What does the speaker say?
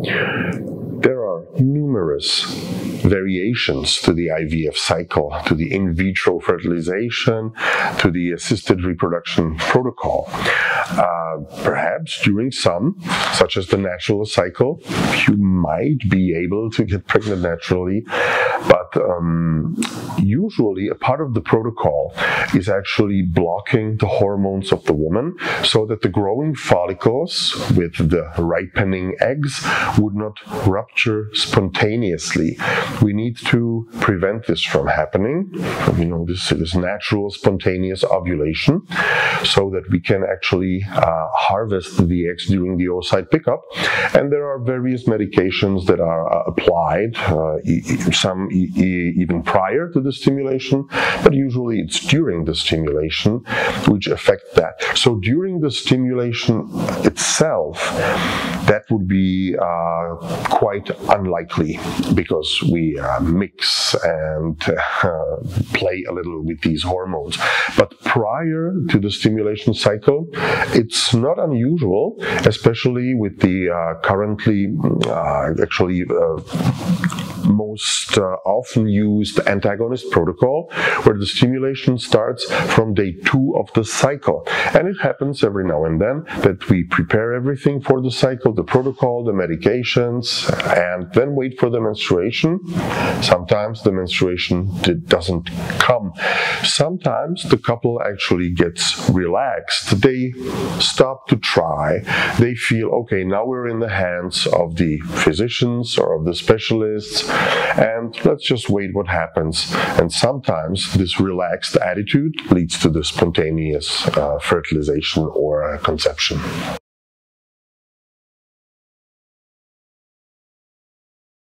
There are numerous variations to the IVF cycle, to the in vitro fertilization, to the assisted reproduction protocol. Uh, perhaps during some, such as the natural cycle, you might be able to get pregnant naturally, but um, usually a part of the protocol is actually blocking the hormones of the woman so that the growing follicles with the ripening eggs would not rupture spontaneously. We need to prevent this from happening. You know, this is natural spontaneous ovulation so that we can actually uh, harvest the eggs during the oocyte pickup. And there are various medications that are uh, applied, uh, some even prior to the stimulation, but usually it's during the stimulation which affect that. So during the stimulation itself, that would be uh, quite unlikely because we uh, mix and uh, play a little with these hormones. But prior to the stimulation cycle, it's not unusual, especially with the uh, currently uh, actually uh, most uh, often used antagonist protocol, where the stimulation starts from day two of the cycle. And it happens every now and then that we prepare everything for the cycle, the protocol, the medications, and then wait for the menstruation. Sometimes the menstruation doesn't come. Sometimes the couple actually gets relaxed. They stop to try. They feel, okay, now we're in the hands of the physicians or of the specialists and let's just wait what happens. And sometimes this relaxed attitude leads to the spontaneous uh, fertilization or conception.